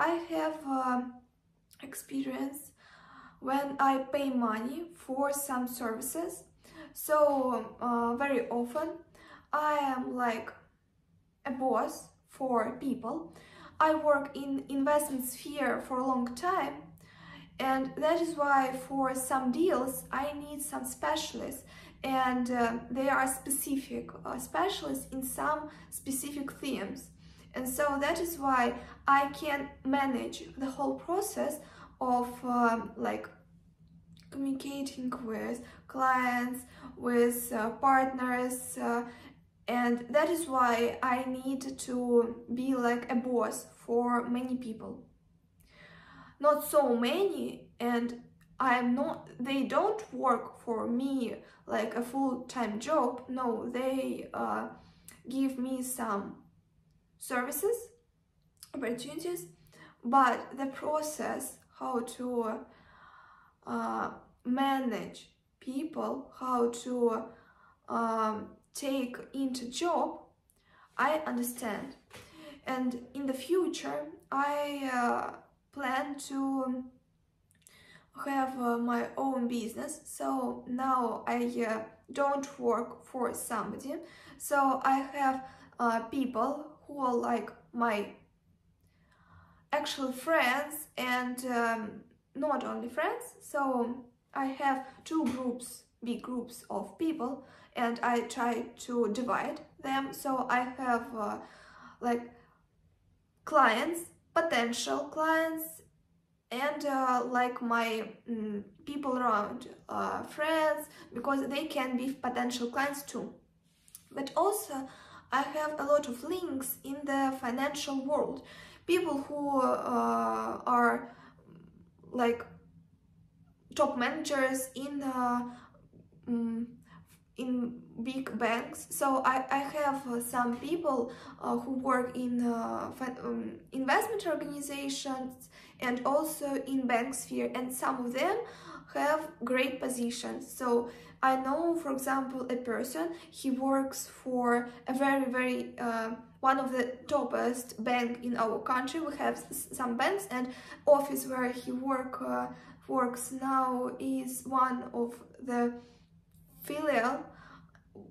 I have uh, experience when I pay money for some services. So uh, very often I am like a boss for people. I work in investment sphere for a long time and that is why for some deals I need some specialists and uh, they are specific uh, specialists in some specific themes and so that is why I can manage the whole process of um, like communicating with clients with uh, partners uh, and that is why I need to be like a boss for many people. Not so many and I'm not they don't work for me like a full-time job. No they uh, give me some services opportunities but the process how to uh, manage people how to um, take into job I understand. And in the future I uh, plan to have uh, my own business. So now I uh, don't work for somebody. So I have uh, people who are like my actual friends and um, not only friends so I have two groups big groups of people and I try to divide them. So I have uh, like clients potential clients and uh, like my mm, people around uh, friends because they can be potential clients too. But also I have a lot of links in the financial world. People who uh, are like top managers in um, in big banks. So I, I have uh, some people uh, who work in uh, um, investment organizations and also in bank sphere and some of them have great positions. So I know for example a person he works for a very very uh, one of the topest bank in our country. We have some banks and office where he work uh, works now is one of the filial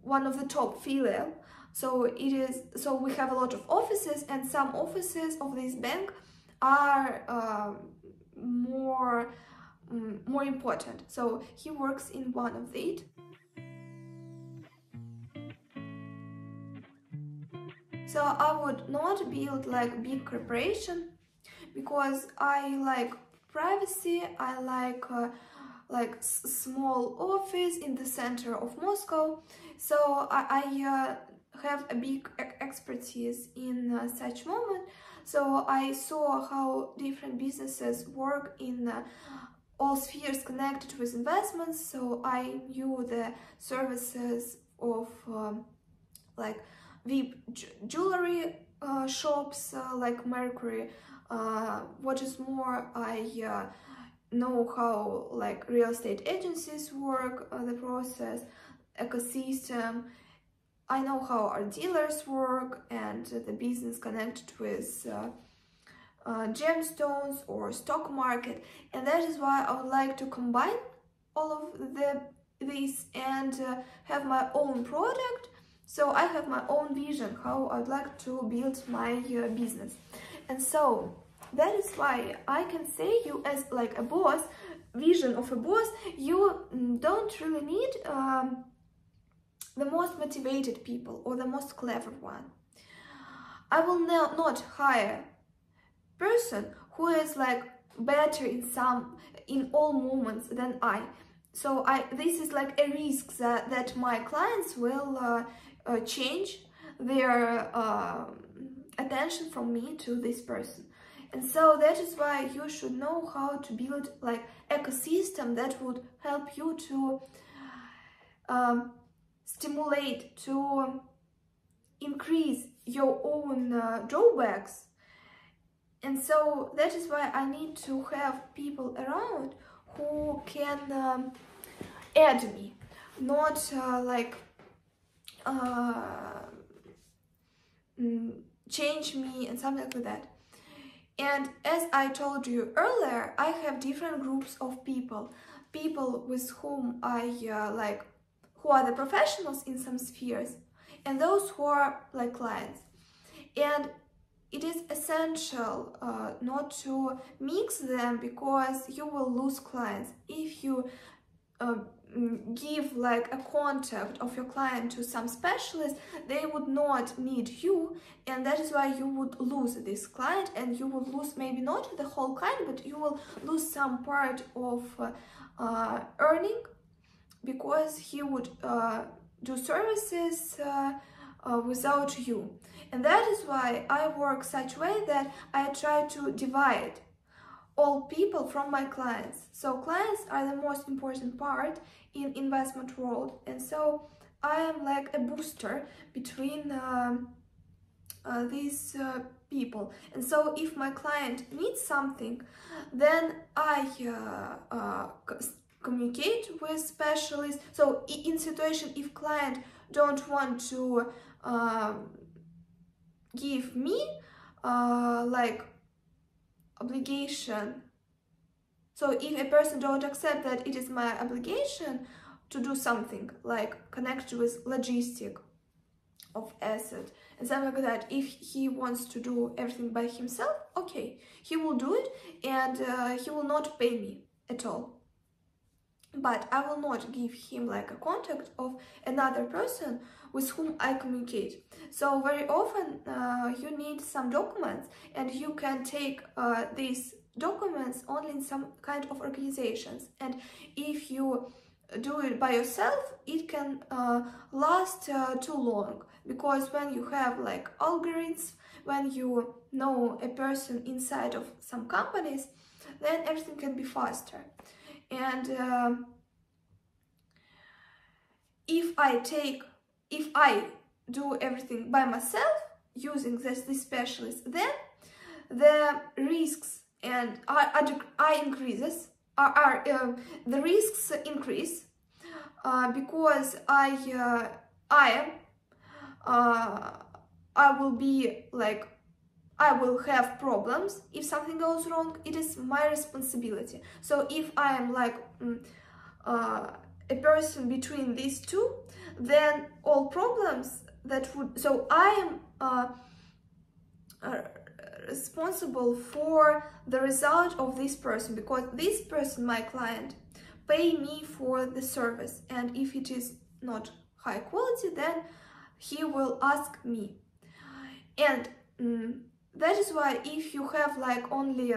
one of the top filial. So it is so we have a lot of offices and some offices of this bank are uh, more um, more important so he works in one of it so i would not build like big corporation because i like privacy i like uh, like small office in the center of Moscow. So I, I uh, have a big expertise in uh, such moment. So I saw how different businesses work in uh, all spheres connected with investments. So I knew the services of um, like VIP jewelry uh, shops uh, like Mercury. Uh, what is more, I know how like real estate agencies work, uh, the process, ecosystem. I know how our dealers work and the business connected with uh, gemstones or stock market. And that is why I would like to combine all of the this and uh, have my own product. So I have my own vision how I'd like to build my uh, business. And so that is why I can say you as like a boss, vision of a boss, you don't really need um, the most motivated people or the most clever one. I will not hire person who is like better in some in all moments than I. So I this is like a risk that, that my clients will uh, uh, change their uh, attention from me to this person and so that is why you should know how to build like ecosystem that would help you to um, stimulate to increase your own uh, drawbacks and so that is why I need to have people around who can um, add me not uh, like uh, mm, change me and something like that And as I told you earlier, I have different groups of people. People with whom I uh, like, who are the professionals in some spheres, and those who are like clients. And it is essential uh, not to mix them because you will lose clients. If you uh, give like a contact of your client to some specialist they would not need you and that is why you would lose this client and you would lose maybe not the whole client but you will lose some part of uh, uh, earning because he would uh, do services uh, without you and that is why I work such way that I try to divide all people from my clients. So clients are the most important part in investment world. And so I am like a booster between uh, uh, these uh, people. And so if my client needs something, then I uh, uh, communicate with specialists. So in situation if client don't want to um, give me uh, like obligation. So if a person don't accept that it is my obligation to do something like connect with logistic of asset and something like that if he wants to do everything by himself okay he will do it and uh, he will not pay me at all. But I will not give him like a contact of another person with whom I communicate. So very often uh, you need some documents and you can take uh, these documents only in some kind of organizations. And if you do it by yourself, it can uh, last uh, too long because when you have like algorithms, when you know a person inside of some companies, then everything can be faster. And uh, if I take if I do everything by myself using this, this specialist, then the risks and are, increases are, are uh, the risks increase uh, because I uh, I am uh, I will be like I will have problems if something goes wrong. It is my responsibility. So if I am like mm, uh, a person between these two, then all problems that would so I am uh, uh, responsible for the result of this person because this person, my client, pay me for the service and if it is not high quality, then he will ask me. And mm, that is why if you have like only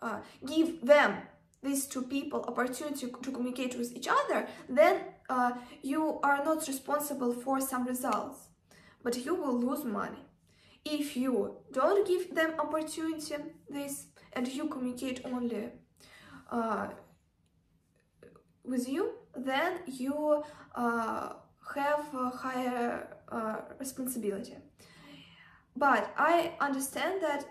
uh, give them these two people opportunity to communicate with each other, then uh, you are not responsible for some results, but you will lose money. If you don't give them opportunity this and you communicate only uh, with you, then you uh, have higher uh, responsibility. But I understand that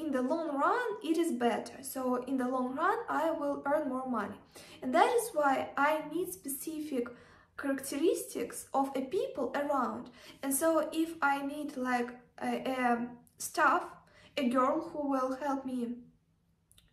in the long run it is better. So in the long run i will earn more money. And that is why i need specific characteristics of a people around. And so if i need like a, a staff a girl who will help me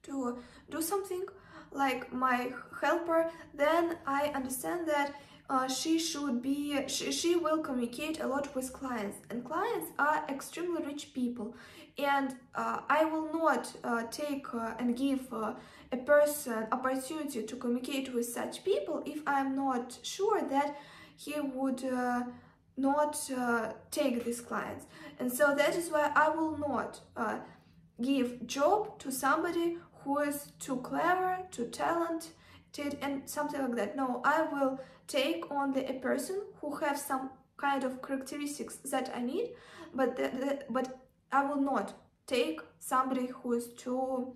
to do something like my helper then i understand that uh, she should be she, she will communicate a lot with clients. And clients are extremely rich people and uh, I will not uh, take uh, and give uh, a person opportunity to communicate with such people if I'm not sure that he would uh, not uh, take these clients and so that is why I will not give job to somebody who is too clever, too talented and something like that. No, I will take only a person who has some kind of characteristics that I need, but the, the, but I will not take somebody who is too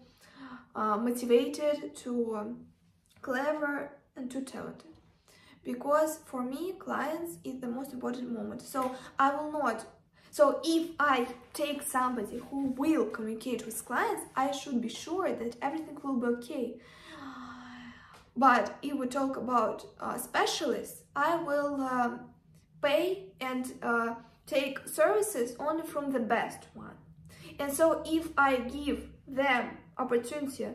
uh, motivated, too um, clever, and too talented. Because for me, clients is the most important moment. So I will not. So if I take somebody who will communicate with clients, I should be sure that everything will be okay. But if we talk about uh, specialists, I will uh, pay and uh, take services only from the best one And so if I give them opportunity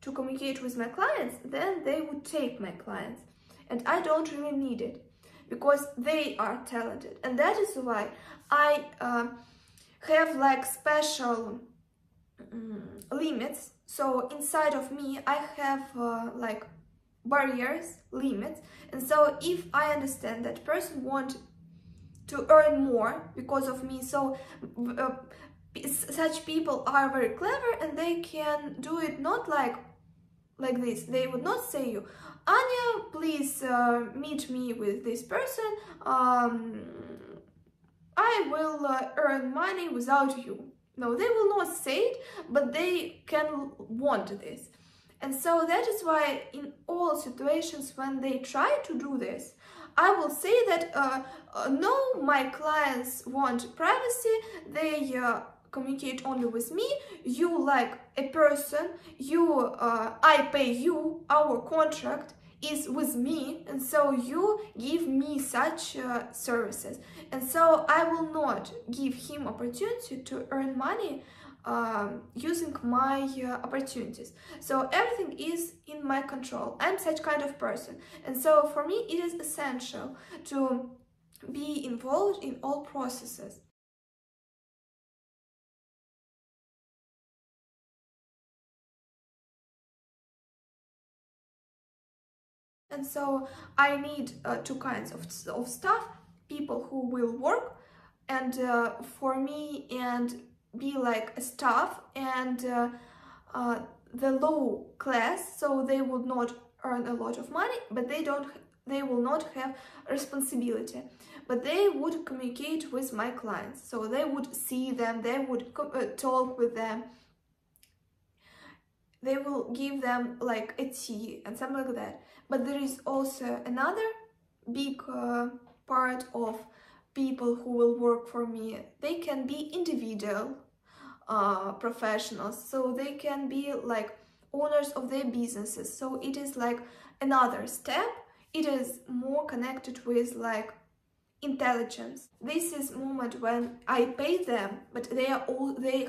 to communicate with my clients, then they would take my clients. And I don't really need it because they are talented. And that is why I uh, have like special um, limits. So inside of me, I have uh, like barriers, limits. And so if I understand that person want to earn more because of me, so uh, such people are very clever and they can do it not like like this. They would not say you, Anya, please uh, meet me with this person. Um, I will uh, earn money without you. No, they will not say it, but they can want this. And so that is why in all situations when they try to do this, I will say that uh, uh, no, my clients want privacy, they uh, communicate only with me, you like a person, you, uh, I pay you, our contract is with me, and so you give me such uh, services. And so I will not give him opportunity to earn money um, using my uh, opportunities. So everything is in my control. I'm such kind of person. And so for me, it is essential to be involved in all processes. And so I need uh, two kinds of, of staff, people who will work and uh, for me and be like staff and uh, uh, the low class so they would not earn a lot of money but they don't they will not have responsibility. But they would communicate with my clients so they would see them they would uh, talk with them. They will give them like a tea and something like that. But there is also another big uh, part of people who will work for me. They can be individual uh, professionals. So they can be like owners of their businesses. So it is like another step. It is more connected with like intelligence. This is moment when i pay them but they are all they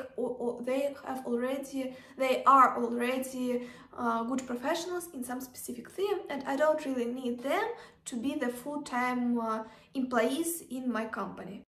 they have already they are already uh, good professionals in some specific theme and i don't really need them to be the full-time uh, employees in my company